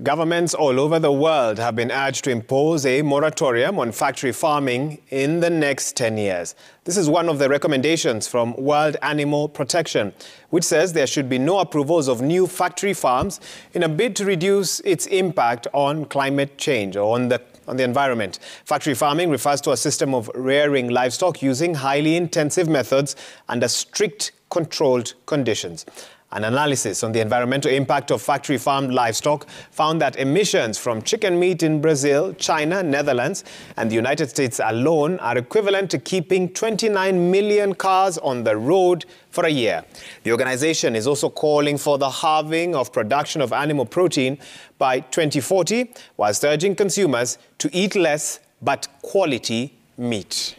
Governments all over the world have been urged to impose a moratorium on factory farming in the next 10 years. This is one of the recommendations from World Animal Protection, which says there should be no approvals of new factory farms in a bid to reduce its impact on climate change or on the on the environment. Factory farming refers to a system of rearing livestock using highly intensive methods under strict controlled conditions. An analysis on the environmental impact of factory farmed livestock found that emissions from chicken meat in Brazil, China, Netherlands, and the United States alone are equivalent to keeping 29 million cars on the road for a year. The organization is also calling for the halving of production of animal protein by 2040, whilst urging consumers to eat less but quality meat.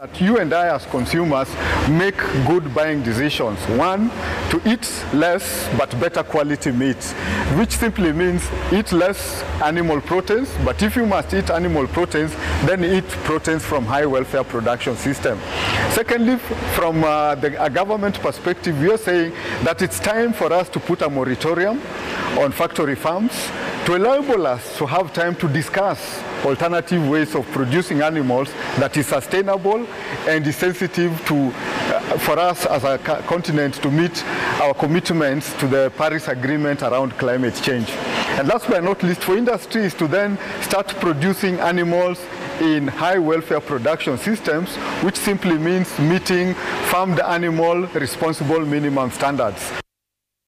That you and I as consumers make good buying decisions. One, to eat less but better quality meat, which simply means eat less animal proteins, but if you must eat animal proteins, then eat proteins from high welfare production system. Secondly, from uh, the, a government perspective, we are saying that it's time for us to put a moratorium on factory farms to enable us to have time to discuss alternative ways of producing animals that is sustainable and is sensitive to, uh, for us as a continent to meet our commitments to the Paris Agreement around climate change. And last but not least, for industries to then start producing animals in high welfare production systems, which simply means meeting farmed animal responsible minimum standards.